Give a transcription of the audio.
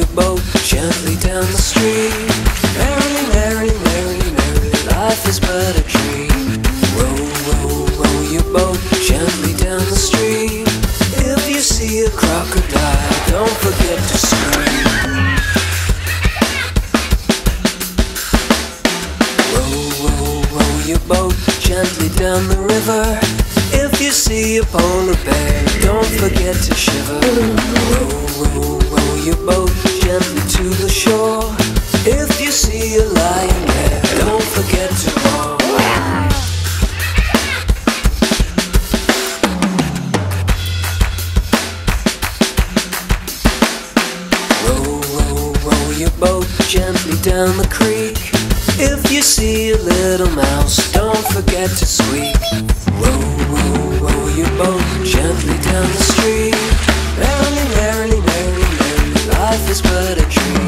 boat gently down the stream. Merrily, merrily, merrily, merrily, life is but a dream. Row, row, row your boat gently down the stream. If you see a crocodile, don't forget to scream. Row, row, row your boat gently down the river. If you see a polar bear, don't forget to shiver. To the shore. If you see a lion bear, don't forget to roar. Row, row, row your boat gently down the creek. If you see a little mouse, don't forget to squeak. Row, row, row your boat gently down the is but a dream.